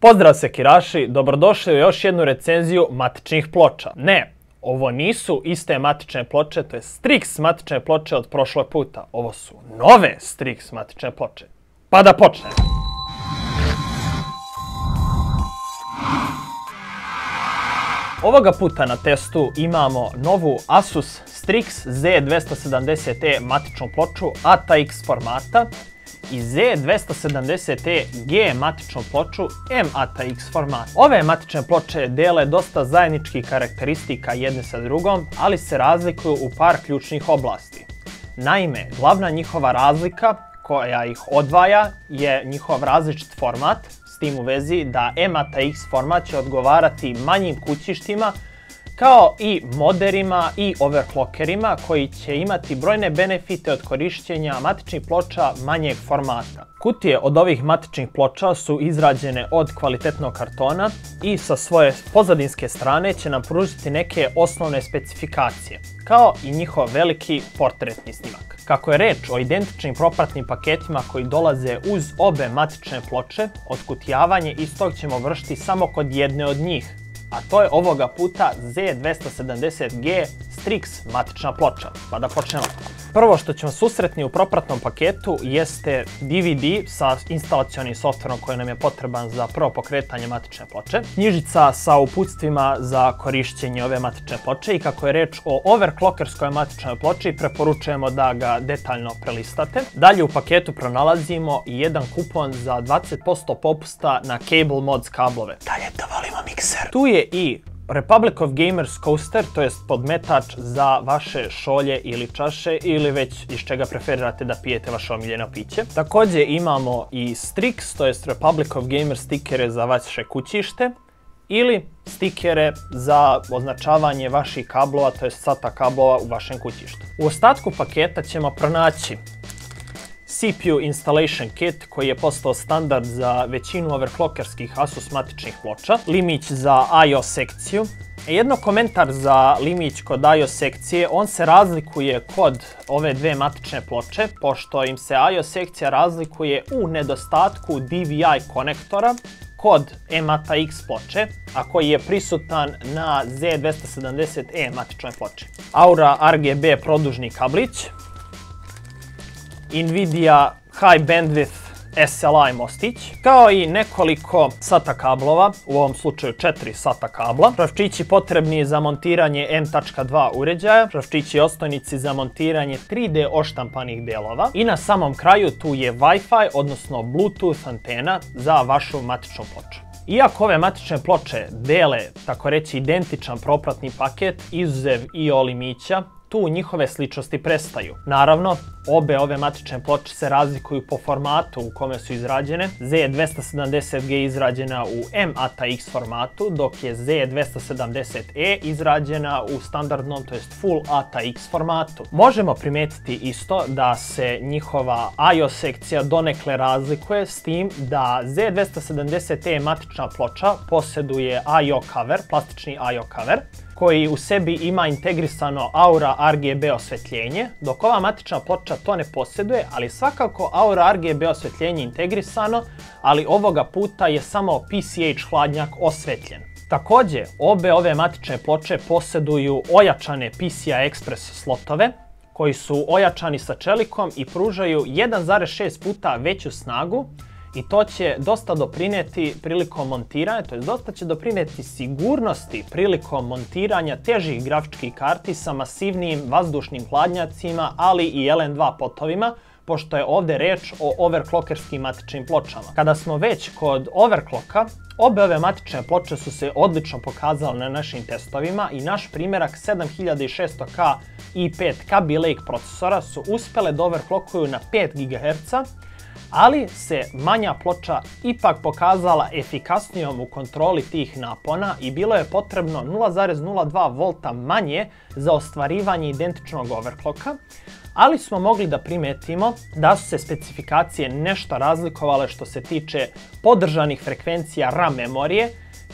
Pozdrav se kiraši, dobrodošli u još jednu recenziju matičnih ploča. Ne, ovo nisu iste matične ploče, to je Strix matične ploče od prošlog puta. Ovo su nove Strix matične ploče. Pa da počnemo! Ovoga puta na testu imamo novu Asus Strix Z270E matičnu ploču ATX formata i Z270E G matičnu ploču M-ATX format. Ove matične ploče dele dosta zajedničkih karakteristika jedne sa drugom, ali se razlikuju u par ključnih oblasti. Naime, glavna njihova razlika koja ih odvaja je njihov različit format, s tim u vezi da M-ATX format će odgovarati manjim kućištima kao i moderima i overclockerima koji će imati brojne benefite od korištenja matičnih ploča manjeg formata. Kutije od ovih matičnih ploča su izrađene od kvalitetnog kartona i sa svoje pozadinske strane će nam pružiti neke osnovne specifikacije, kao i njihov veliki portretni snimak. Kako je reč o identičnim propratnim paketima koji dolaze uz obe matične ploče, otkutijavanje istog ćemo vršiti samo kod jedne od njih, a to je ovoga puta Z270G Strix matična ploča. Pa da počnemo. Prvo što ćemo susretni u propratnom paketu jeste DVD sa instalacionim softverom koji nam je potreban za prvo pokretanje matične ploče, knjižica sa uputstvima za korišćenje ove matične ploče i kako je reč o overclockerskoj matičnoj ploči preporučujemo da ga detaljno prelistate. Dalje u paketu pronalazimo i jedan kupon za 20% popusta na Cable Mods kablove. Dalje da volimo mikser. Tu je i Republic of Gamers Coaster, to jest podmetač za vaše šolje ili čaše ili već iz čega preferirate da pijete vaše omiljeno piće. Također imamo i Strix, to jest Republic of Gamers stikere za vaše kućište ili stikere za označavanje vaših kablova, to jest SATA kablova u vašem kućištu. U ostatku paketa ćemo pronaći CPU Installation Kit koji je postao standard za većinu overclockerskih Asus matičnih ploča, limić za I.O. sekciju, jedno komentar za limić kod I.O. sekcije, on se razlikuje kod ove dve matične ploče, pošto im se I.O. sekcija razlikuje u nedostatku DVI konektora kod eMATA-X ploče, a koji je prisutan na Z270E matičnoj ploči. Aura RGB produžni kablić, Nvidia High Bandwidth SLI mostić, kao i nekoliko SATA kablova, u ovom slučaju 4 SATA kabla, pravčići potrebni za montiranje M.2 uređaja, pravčići ostojnici za montiranje 3D oštampanih delova i na samom kraju tu je Wi-Fi, odnosno Bluetooth antena za vašu matičnu ploču. Iako ove matične ploče dele, tako reći, identičan propratni paket, izuzev i olimića, tu njihove sličnosti prestaju. Naravno, obe ove matične ploče se razlikuju po formatu u kome su izrađene. Z270G je izrađena u M-ATX formatu, dok je Z270E izrađena u standardnom, to jest Full ATX formatu. Možemo primetiti isto da se njihova I.O. sekcija donekle razlikuje s tim da Z270E matična ploča posjeduje I.O. cover, plastični I.O. cover, koji u sebi ima integrisano Aura RGB osvjetljenje, dok ova matična ploča to ne posjeduje, ali svakako Aura RGB osvjetljenje integrisano, ali ovoga puta je samo PCH hladnjak osvetljen. Također, obe ove matične ploče posjeduju ojačane PCI Express slotove, koji su ojačani sa čelikom i pružaju 1,6 puta veću snagu, i to će dosta doprinijeti prilikom montiranja, to je dosta će doprinijeti sigurnosti prilikom montiranja težih grafičkih karti sa masivnim vazdušnim hladnjacima, ali i LN2 potovima, pošto je ovdje reč o overclockerskim matičnim pločama. Kada smo već kod overclocka, obe ove matične ploče su se odlično pokazale na našim testovima i naš primjerak 7600K i5 Kaby Lake procesora su uspjele da overclockuju na 5 GHz, ali se manja ploča ipak pokazala efikasnijom u kontroli tih napona i bilo je potrebno 0,02 V manje za ostvarivanje identičnog overclocka, ali smo mogli da primetimo da su se specifikacije nešto razlikovale što se tiče podržanih frekvencija RAM memorije,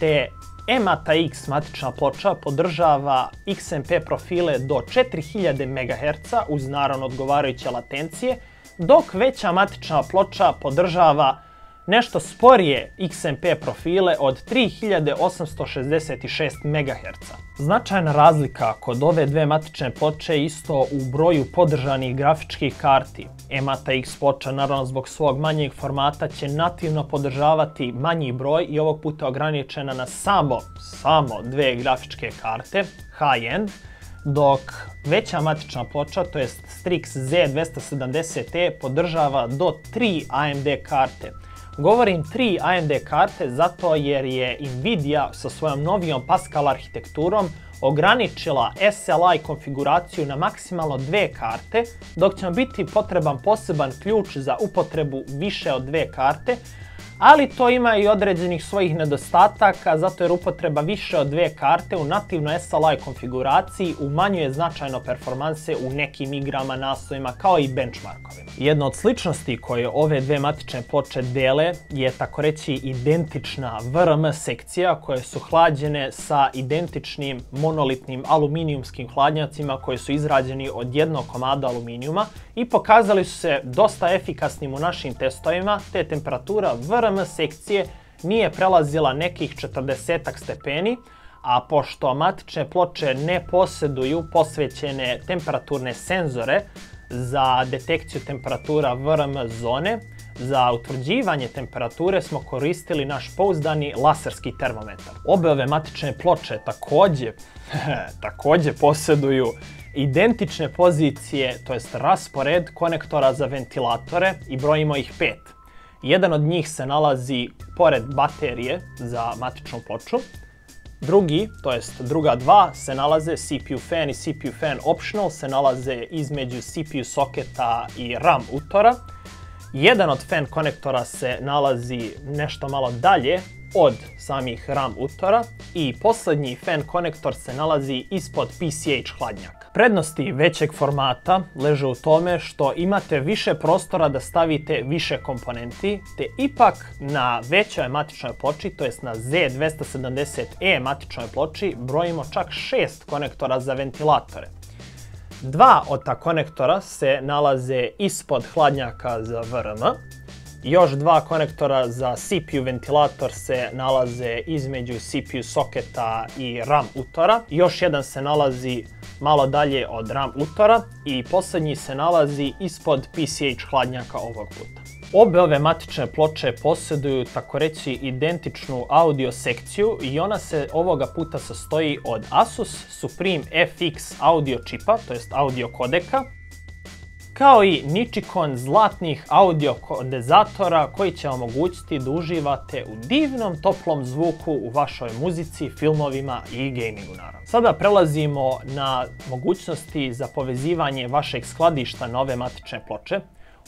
te eMATA-X matična ploča podržava XMP profile do 4000 MHz uz naravno odgovarajuće latencije, dok veća matična ploča podržava nešto sporije XMP profile od 3866 MHz. Značajna razlika kod ove dve matične ploče isto u broju podržanih grafičkih karti. EMATA X ploča naravno zbog svog manjeg formata će nativno podržavati manji broj i ovog puta ograničena na samo, samo dve grafičke karte, high-end, dok veća matična ploča, to jest Strix Z270E, podržava do 3 AMD karte. Govorim 3 AMD karte zato jer je Nvidia sa svojom novijom Pascal arhitekturom ograničila SLI konfiguraciju na maksimalno dve karte, dok će vam biti potreban poseban ključ za upotrebu više od dve karte, ali to ima i određenih svojih nedostataka zato jer upotreba više od dvije karte u nativnoj SLI konfiguraciji umanjuje značajno performanse u nekim igrama, naslovima kao i benchmarkovima. Jedna od sličnosti koje ove dve matične ploče dele je tako reći identična VRM sekcija koje su hlađene sa identičnim monolitnim aluminijumskim hladnjacima koji su izrađeni od jednog komada aluminijuma i pokazali su se dosta efikasnim u našim testovima te temperatura VRM sekcije nije prelazila nekih 40 stepeni, a pošto matične ploče ne posjeduju posvećene temperaturne senzore za detekciju temperatura VRM zone, za utvrđivanje temperature smo koristili naš pouzdani laserski termometar. Obe ove matične ploče također, također posjeduju identične pozicije, to jest raspored konektora za ventilatore i brojimo ih pet. Jedan od njih se nalazi pored baterije za matičnu ploču. Drugi, to jest druga dva, se nalaze CPU fan i CPU fan optional, se nalaze između CPU soketa i RAM utora. Jedan od fan konektora se nalazi nešto malo dalje od samih RAM utora i posljednji fan konektor se nalazi ispod PCH hladnjaka. Prednosti većeg formata leže u tome što imate više prostora da stavite više komponenti, te ipak na većoj matičnoj ploči, to jest na Z270E matičnoj ploči, brojimo čak šest konektora za ventilatore. Dva od ta konektora se nalaze ispod hladnjaka za VRM, još dva konektora za CPU ventilator se nalaze između CPU soketa i RAM utora. Još jedan se nalazi malo dalje od RAM utora i posljednji se nalazi ispod PCH hladnjaka ovog puta. Obe ove matične ploče posjeduju tako reći identičnu audio sekciju i ona se ovoga puta sastoji od Asus Supreme FX audio čipa, to jest audio kodeka, kao i Nichicon zlatnih audio kondenzatora koji će omogućiti da uživate u divnom toplom zvuku u vašoj muzici, filmovima i gamingu naravno. Sada prelazimo na mogućnosti za povezivanje vašeg skladišta na ove matične ploče.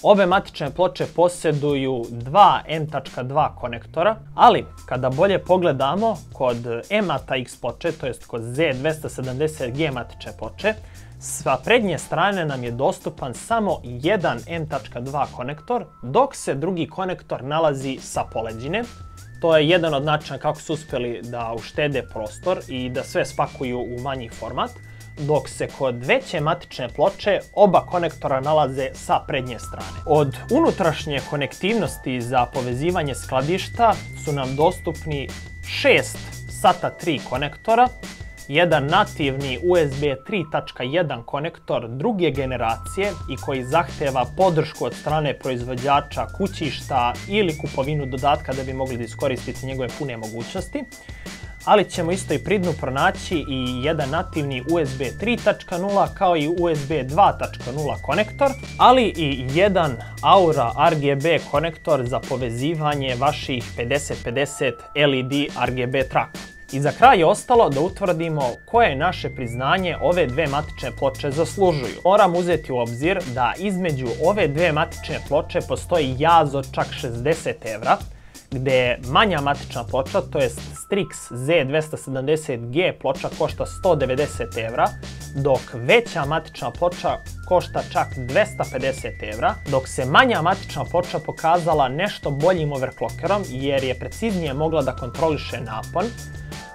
Ove matične ploče posjeduju dva M.2 konektora, ali kada bolje pogledamo kod EMATA X ploče, to jest kod Z270G matične ploče, sa prednje strane nam je dostupan samo jedan M.2 konektor, dok se drugi konektor nalazi sa poleđine. To je jedan od načina kako su uspjeli da uštede prostor i da sve spakuju u manji format, dok se kod veće matične ploče oba konektora nalaze sa prednje strane. Od unutrašnje konektivnosti za povezivanje skladišta su nam dostupni 6 SATA 3 konektora, jedan nativni USB 3.1 konektor druge generacije i koji zahteva podršku od strane proizvođača kućišta ili kupovinu dodatka da bi mogli da iskoristiti njegove pune mogućnosti. Ali ćemo isto i pridnu pronaći i jedan nativni USB 3.0 kao i USB 2.0 konektor, ali i jedan Aura RGB konektor za povezivanje vaših 5050 LED RGB traka. I za kraj je ostalo da utvrdimo koje naše priznanje ove dve matične ploče zaslužuju. Moram uzeti u obzir da između ove dve matične ploče postoji jaz od čak 60 evra, gdje manja matična ploča, to je Strix Z270G ploča košta 190 evra, dok veća matična ploča košta čak 250 evra, dok se manja matična ploča pokazala nešto boljim overclockerom jer je preciznije mogla da kontroliše napon,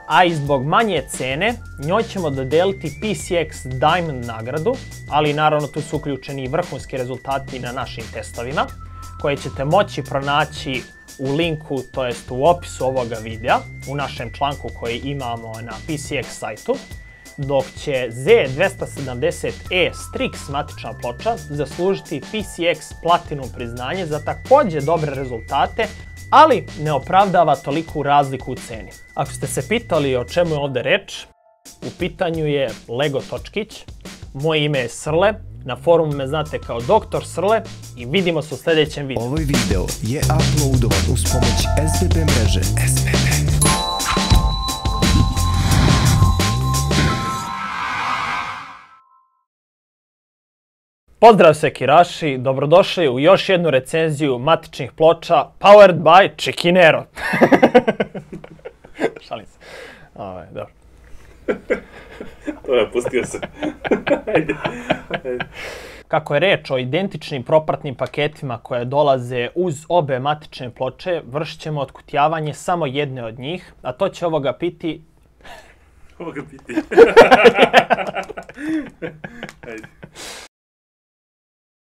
a i zbog manje cene njoj ćemo dodeliti PCX Diamond nagradu, ali naravno tu su uključeni i vrhunski rezultati na našim testovima. Koje ćete moći pronaći u linku, to jest u opisu ovoga videa, u našem članku koji imamo na PCX sajtu, dok će Z270E Strix matična ploča zaslužiti PCX Platinum priznanje za također dobre rezultate, ali ne opravdava toliku razliku u ceni. Ako ste se pitali o čemu je ovdje reč, u pitanju je Lego Točkić, moje ime je Srle, na forumu me znate kao Dr. Srle i vidimo se u sljedećem videu. Ovaj video je uploadovan uz pomoć SBB mreže. SBB. Pozdrav se Kiraši, dobrodošli u još jednu recenziju matičnih ploča powered by Chikinero. Šalim se. Ovaj, dobro. Dobro, pustio se. Ajde. Kako je reč o identičnim propratnim paketima koje dolaze uz obe matične ploče, vršit ćemo otkutjavanje samo jedne od njih, a to će ovoga piti... Ovo ga piti. Ajde.